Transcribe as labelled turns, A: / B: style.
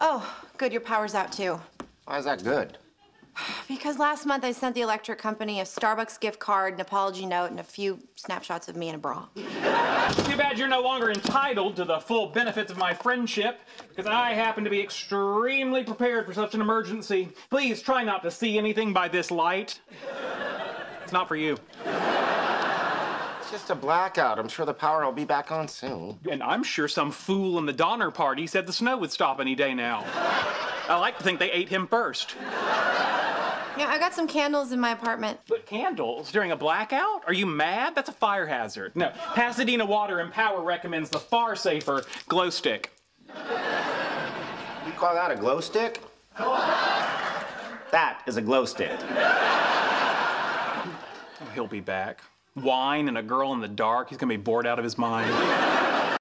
A: Oh, good, your power's out too.
B: Why is that good?
A: Because last month I sent the electric company a Starbucks gift card, an apology note, and a few snapshots of me in a bra.
C: Too bad you're no longer entitled to the full benefits of my friendship, because I happen to be extremely prepared for such an emergency. Please try not to see anything by this light. It's not for you.
B: It's just a blackout. I'm sure the power will be back on soon.
C: And I'm sure some fool in the Donner Party said the snow would stop any day now. I like to think they ate him first.
A: Yeah, I got some candles in my apartment.
C: But candles during a blackout? Are you mad? That's a fire hazard. No, Pasadena Water and Power recommends the far safer glow stick.
B: You call that a glow stick? That is a glow stick.
C: Oh, he'll be back wine and a girl in the dark. He's gonna be bored out of his mind.